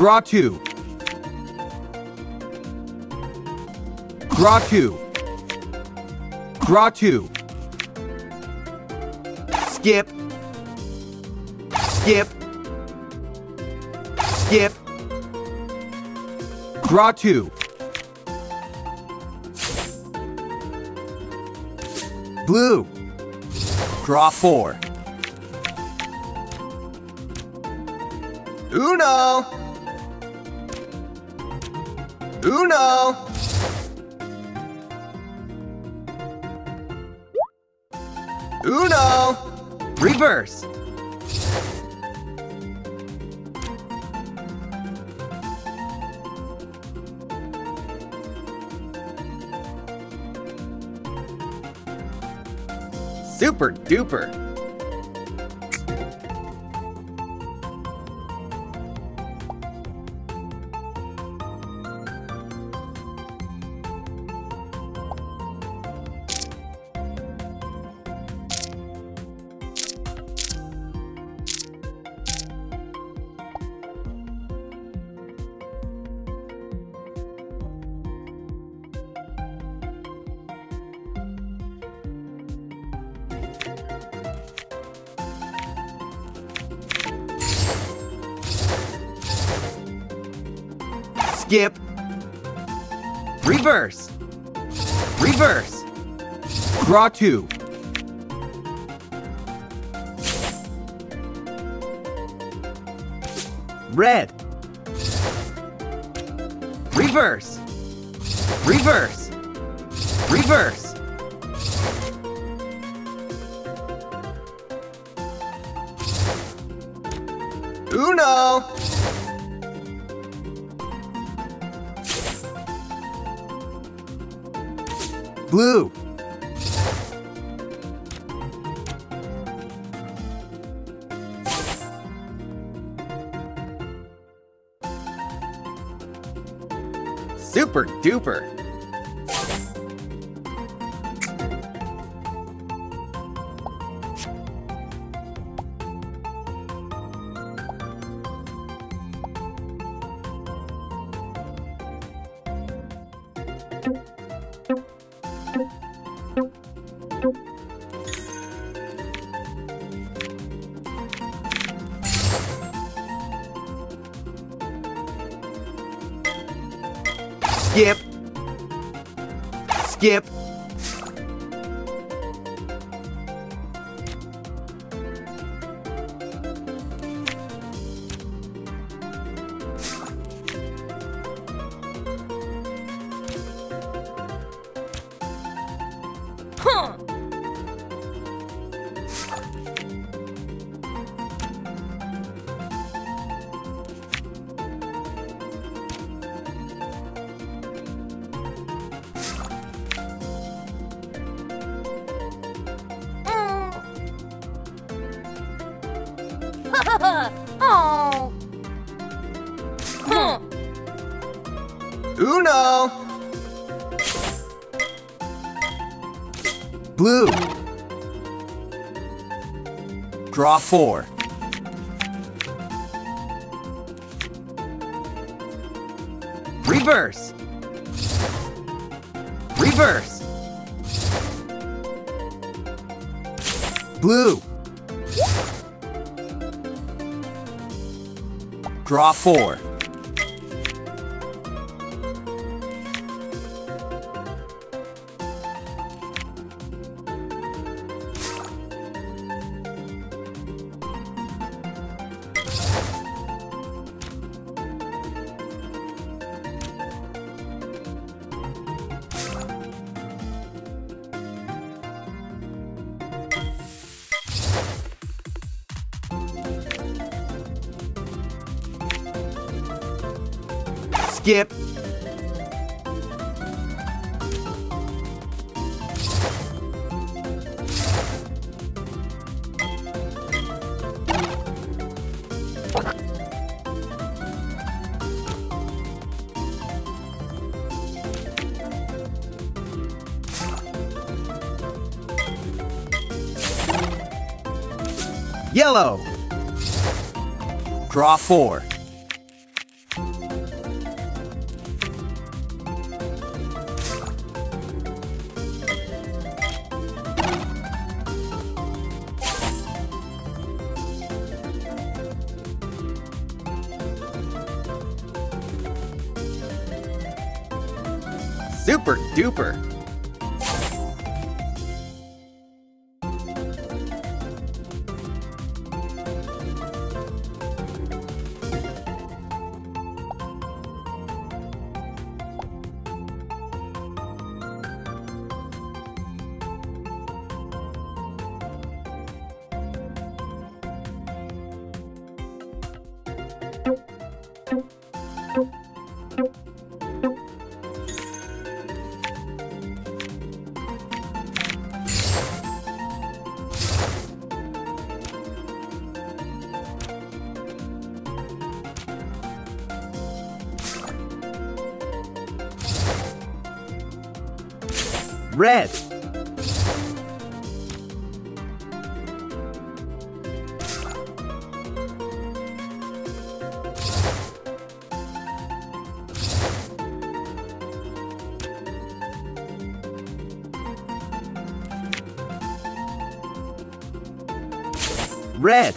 Draw two. Draw two. Draw two. Skip. Skip. Skip. Draw two. Blue. Draw four. Uno. Uno. Uno. Reverse. Super duper. Skip. Reverse. Reverse. Draw two. Red. Reverse. Reverse. Reverse. Uno. Blue. Super duper. Skip. Skip. oh. Uno. Blue. Draw four. Reverse. Reverse. Blue. Draw four. Skip. Yellow. Draw four. Super duper. Red. Red.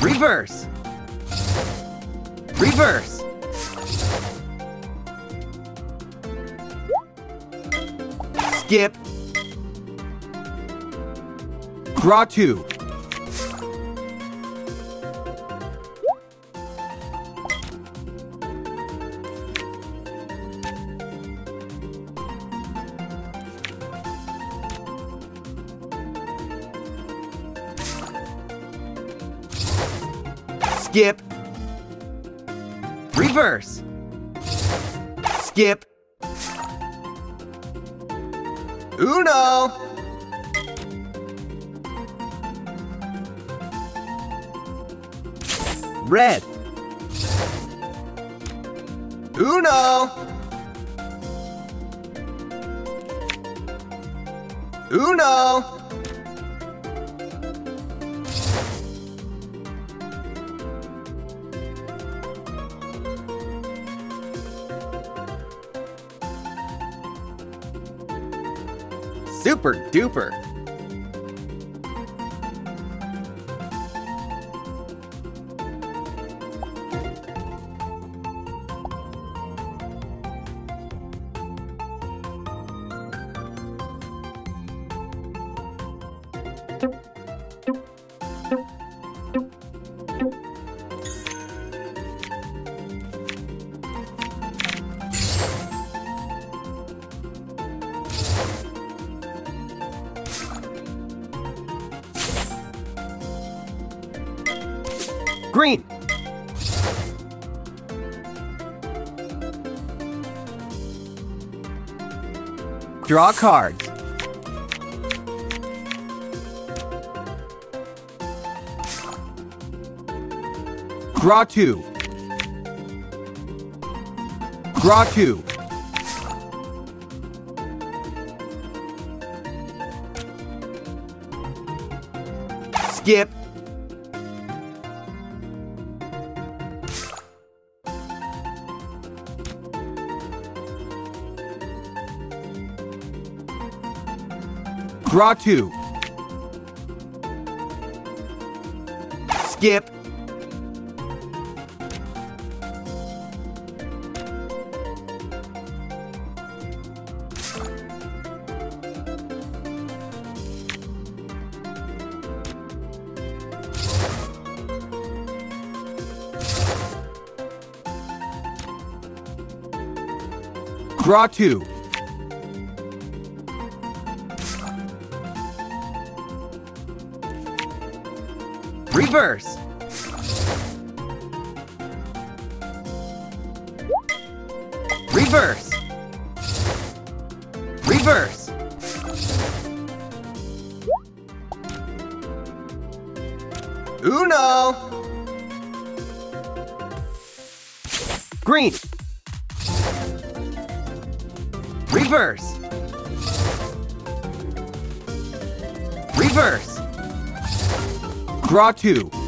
Reverse. Reverse. Skip. Draw two. Skip. Reverse. Skip. Uno. Red. Uno. Uno. Super duper. Green. Draw cards. Draw two. Draw two. Skip. Draw two. Skip. Draw two. Reverse. Reverse. Reverse. Uno. Green. Reverse. Reverse. Draw two.